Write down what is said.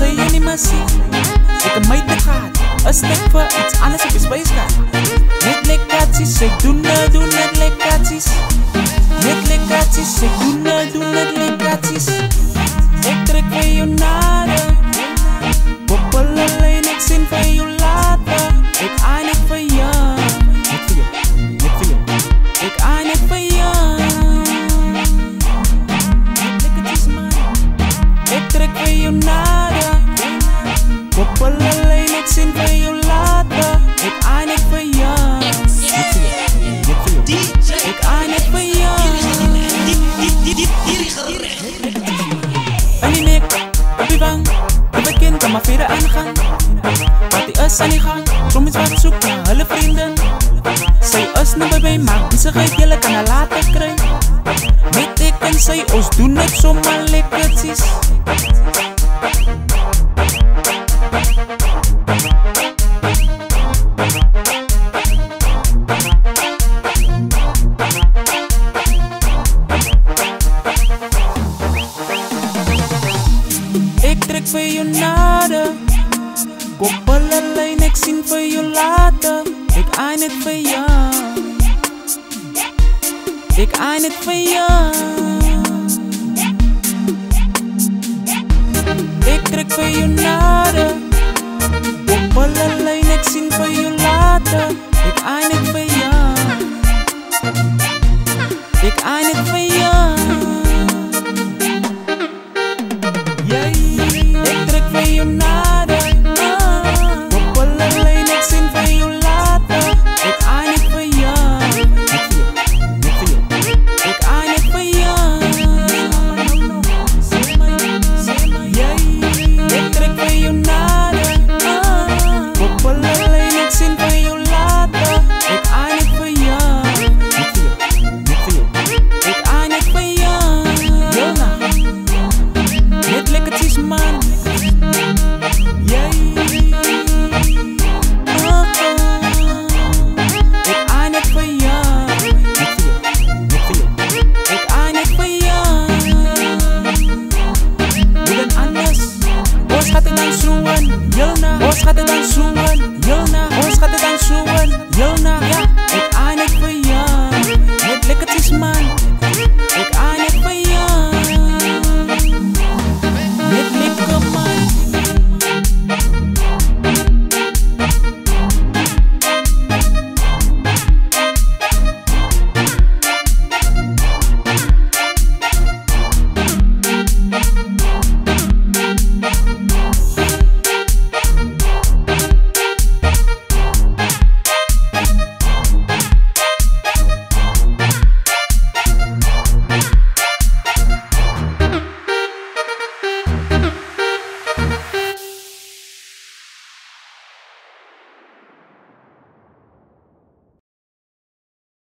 say any mercy, like a made the card. A step for it's honest if it's space card. like that say do not do not like that Make like that say drang Dit bekend kan maar verder ingaan Want die is aan die gang. Trommies wat soek na hulle vrienden. Sy is nou by my man Sy geit jylle kan haar later kry. Met ek en sy ons doen het sommer lekkertjies fa'yo nada. Goppalalai nexin fa'yo lata. Ik einet fa'ya Ik einet fa'ya Ik trek fa'yo nada. Goppalalai nexin fa'yo lata. Ik einet dansuan, yun na. Boss ka ta dansuan, yun